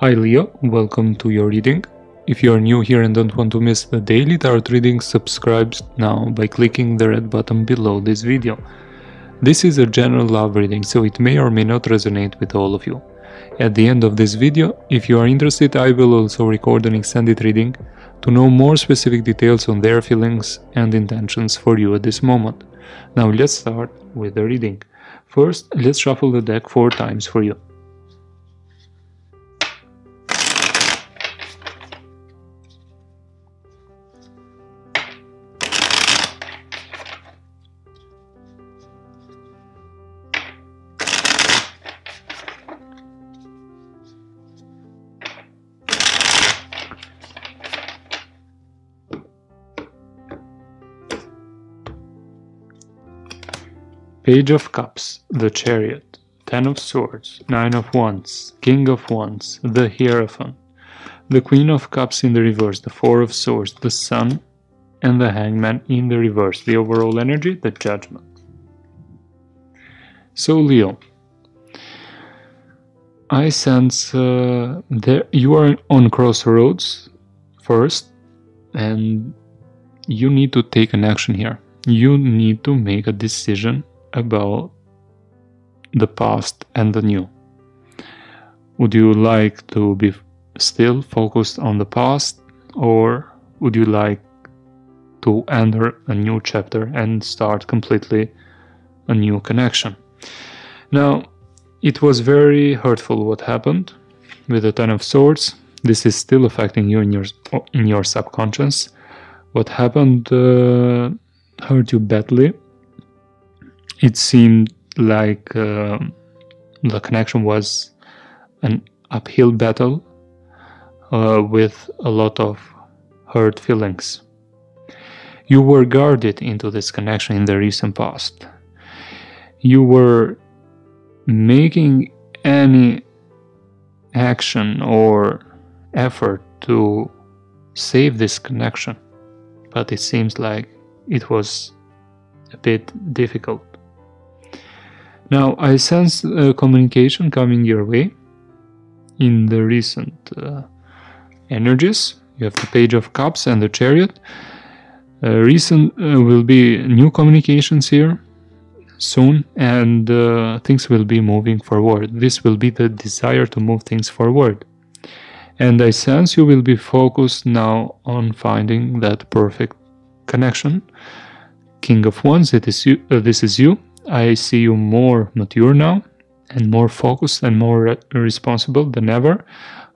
Hi Leo, welcome to your reading. If you are new here and don't want to miss the daily tarot reading, subscribe now by clicking the red button below this video. This is a general love reading, so it may or may not resonate with all of you. At the end of this video, if you are interested, I will also record an extended reading to know more specific details on their feelings and intentions for you at this moment. Now let's start with the reading. First, let's shuffle the deck four times for you. Page of Cups, the Chariot, Ten of Swords, Nine of Wands, King of Wands, the Hierophant, the Queen of Cups in the reverse, the Four of Swords, the Sun, and the Hangman in the reverse. The overall energy, the Judgment. So, Leo, I sense uh, you are on crossroads first, and you need to take an action here. You need to make a decision about the past and the new? Would you like to be still focused on the past or would you like to enter a new chapter and start completely a new connection? Now, it was very hurtful what happened with the Ten of Swords. This is still affecting you in your in your subconscious. What happened uh, hurt you badly it seemed like uh, the connection was an uphill battle uh, with a lot of hurt feelings. You were guarded into this connection in the recent past. You were making any action or effort to save this connection, but it seems like it was a bit difficult. Now, I sense uh, communication coming your way in the recent uh, energies. You have the Page of Cups and the Chariot. Uh, recent uh, will be new communications here soon, and uh, things will be moving forward. This will be the desire to move things forward. And I sense you will be focused now on finding that perfect connection. King of Wands, it is you, uh, this is you I see you more mature now and more focused and more responsible than ever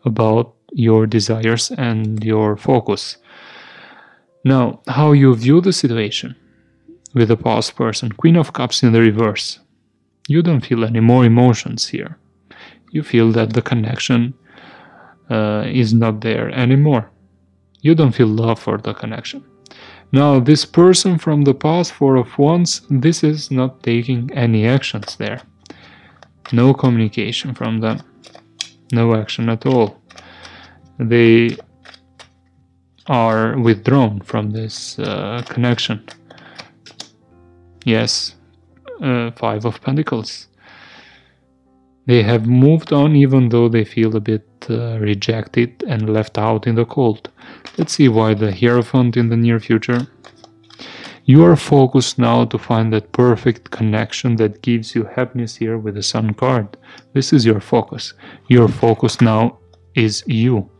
about your desires and your focus. Now, how you view the situation with the past person, Queen of Cups in the reverse. You don't feel any more emotions here. You feel that the connection uh, is not there anymore. You don't feel love for the connection. Now, this person from the past, Four of Wands, this is not taking any actions there. No communication from them. No action at all. They are withdrawn from this uh, connection. Yes, uh, Five of Pentacles. They have moved on even though they feel a bit Uh, rejected and left out in the cold. Let's see why the Hierophant in the near future. You are focused now to find that perfect connection that gives you happiness here with the Sun card. This is your focus. Your focus now is you.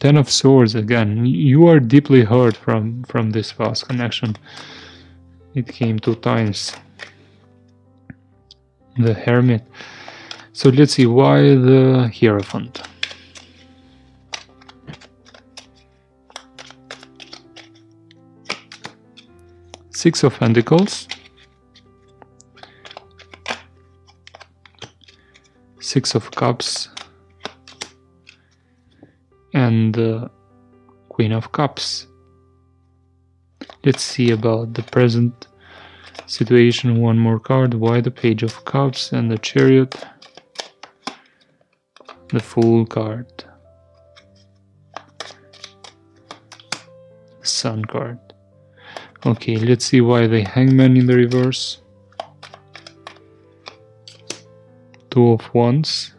Ten of Swords again. You are deeply hurt from, from this past connection. It came two times the hermit. So let's see why the hierophant. Six of Pentacles. Six of Cups. And uh, Queen of Cups. Let's see about the present situation one more card why the page of cups and the chariot the fool card. Sun card. Okay let's see why the hangman in the reverse. Two of wands.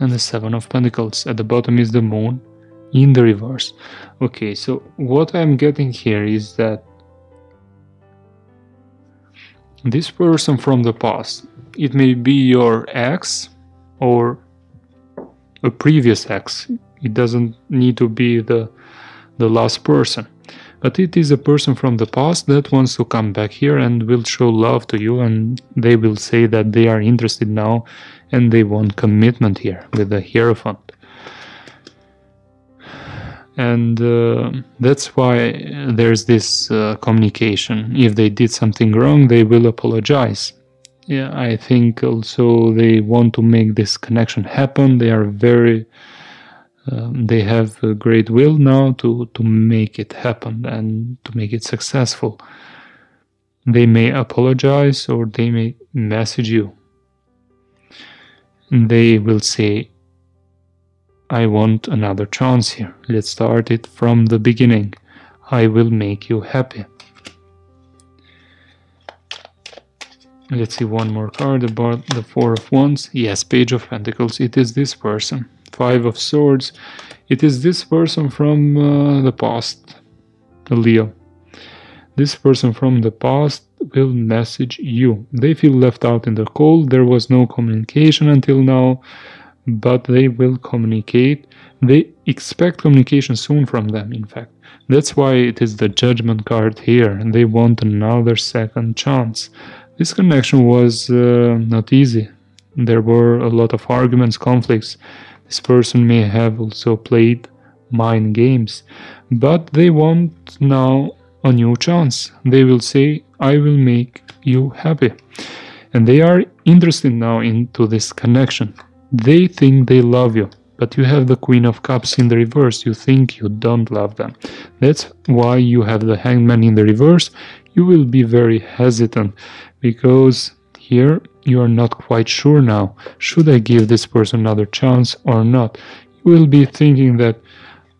And the seven of pentacles. At the bottom is the moon in the reverse. Okay so what i'm getting here is that this person from the past. It may be your ex or a previous ex. It doesn't need to be the the last person. But it is a person from the past that wants to come back here and will show love to you and they will say that they are interested now and they want commitment here with the hierophant and uh, that's why there's this uh, communication. If they did something wrong they will apologize. Yeah i think also they want to make this connection happen. They are very um, they have a great will now to to make it happen and to make it successful. They may apologize or they may message you. They will say I want another chance here. Let's start it from the beginning. I will make you happy. Let's see one more card about the Four of Wands. Yes, Page of Pentacles. It is this person. Five of Swords. It is this person from uh, the past. Leo. This person from the past will message you. They feel left out in the cold. There was no communication until now but they will communicate. They expect communication soon from them, in fact. That's why it is the judgment card here, and they want another second chance. This connection was uh, not easy. There were a lot of arguments, conflicts. This person may have also played mind games, but they want now a new chance. They will say, I will make you happy. And they are interested now into this connection. They think they love you, but you have the Queen of Cups in the reverse. You think you don't love them. That's why you have the Hangman in the reverse. You will be very hesitant because here you are not quite sure now. Should I give this person another chance or not? You will be thinking that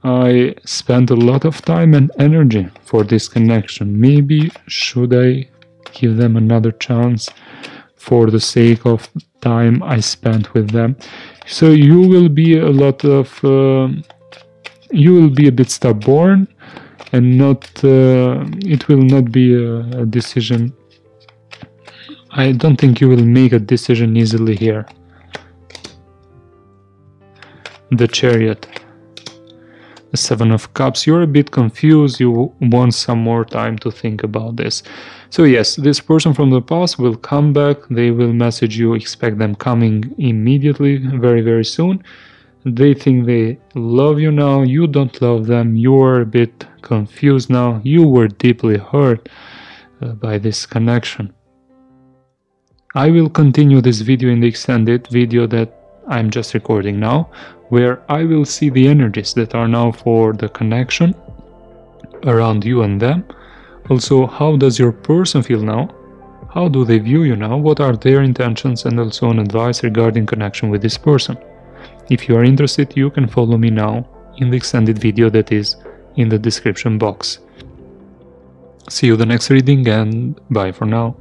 I spent a lot of time and energy for this connection. Maybe should I give them another chance for the sake of time I spent with them. So you will be a lot of, uh, you will be a bit stubborn and not, uh, it will not be a, a decision. I don't think you will make a decision easily here. The chariot. The Seven of Cups. You're a bit confused. You want some more time to think about this. So yes, this person from the past will come back. They will message you. Expect them coming immediately, very very soon. They think they love you now. You don't love them. You are a bit confused now. You were deeply hurt uh, by this connection. I will continue this video in the extended video that I'm just recording now, where I will see the energies that are now for the connection around you and them. Also, how does your person feel now? How do they view you now? What are their intentions and also an advice regarding connection with this person? If you are interested, you can follow me now in the extended video that is in the description box. See you the next reading and bye for now.